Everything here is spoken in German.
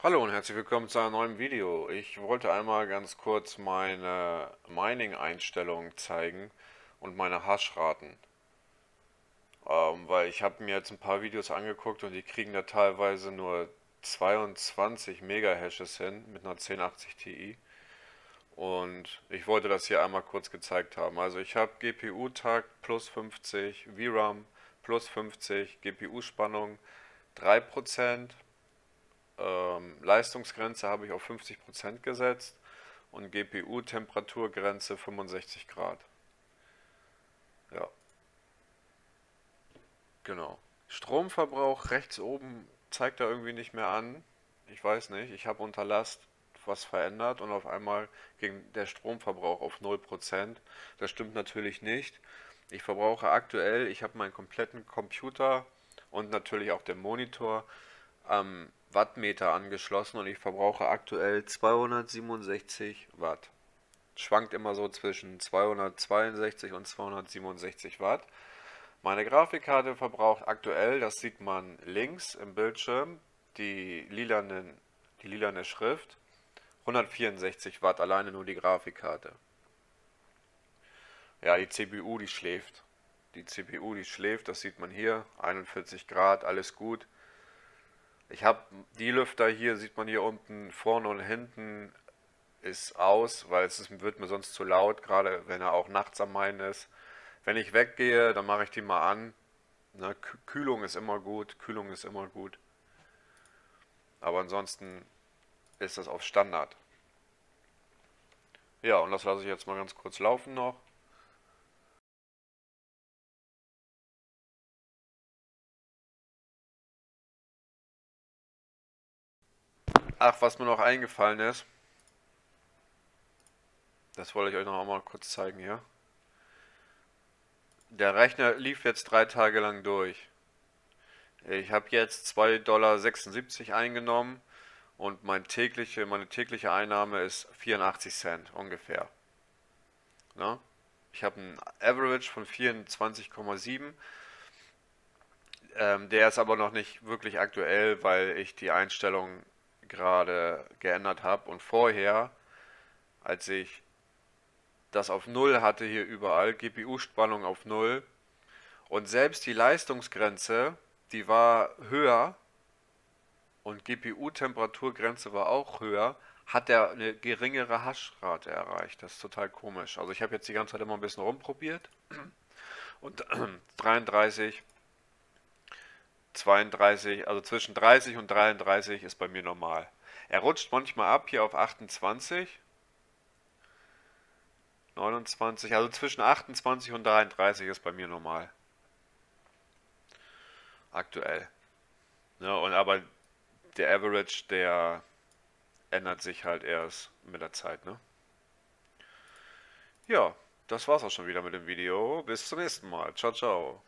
Hallo und herzlich willkommen zu einem neuen Video. Ich wollte einmal ganz kurz meine Mining-Einstellungen zeigen und meine Hashraten. Ähm, weil ich habe mir jetzt ein paar Videos angeguckt und die kriegen da teilweise nur 22 Megahashes hin mit einer 1080 Ti. Und ich wollte das hier einmal kurz gezeigt haben. Also ich habe GPU-Takt plus 50, VRAM plus 50, GPU-Spannung 3%, ähm, Leistungsgrenze habe ich auf 50% gesetzt und GPU-Temperaturgrenze 65 Grad. Ja. Genau. Stromverbrauch rechts oben zeigt er irgendwie nicht mehr an. Ich weiß nicht, ich habe unter Last was verändert und auf einmal ging der Stromverbrauch auf 0%. Das stimmt natürlich nicht. Ich verbrauche aktuell, ich habe meinen kompletten Computer und natürlich auch den Monitor am Wattmeter angeschlossen und ich verbrauche aktuell 267 Watt. Schwankt immer so zwischen 262 und 267 Watt. Meine Grafikkarte verbraucht aktuell, das sieht man links im Bildschirm, die, lilanen, die lilane Schrift, 164 Watt, alleine nur die Grafikkarte. Ja, die CPU, die schläft. Die CPU, die schläft, das sieht man hier, 41 Grad, alles gut. Ich habe die Lüfter hier, sieht man hier unten, vorne und hinten ist aus, weil es ist, wird mir sonst zu laut, gerade wenn er auch nachts am Main ist. Wenn ich weggehe, dann mache ich die mal an. Ne, Kühlung ist immer gut, Kühlung ist immer gut. Aber ansonsten ist das auf Standard. Ja, und das lasse ich jetzt mal ganz kurz laufen noch. Ach, was mir noch eingefallen ist. Das wollte ich euch noch einmal kurz zeigen hier. Der Rechner lief jetzt drei Tage lang durch. Ich habe jetzt 2,76 Dollar eingenommen und mein tägliche, meine tägliche Einnahme ist 84 Cent ungefähr. Na? Ich habe einen Average von 24,7. Ähm, der ist aber noch nicht wirklich aktuell, weil ich die Einstellung gerade geändert habe und vorher, als ich das auf 0 hatte hier überall, GPU-Spannung auf 0 und selbst die Leistungsgrenze, die war höher. Und GPU-Temperaturgrenze war auch höher, hat er eine geringere Haschrate erreicht. Das ist total komisch. Also ich habe jetzt die ganze Zeit immer ein bisschen rumprobiert. Und 33 32, also zwischen 30 und 33 ist bei mir normal. Er rutscht manchmal ab hier auf 28, 29, also zwischen 28 und 33 ist bei mir normal. Aktuell. Ja, und aber der Average, der ändert sich halt erst mit der Zeit, ne? Ja, das war's auch schon wieder mit dem Video. Bis zum nächsten Mal. Ciao, ciao.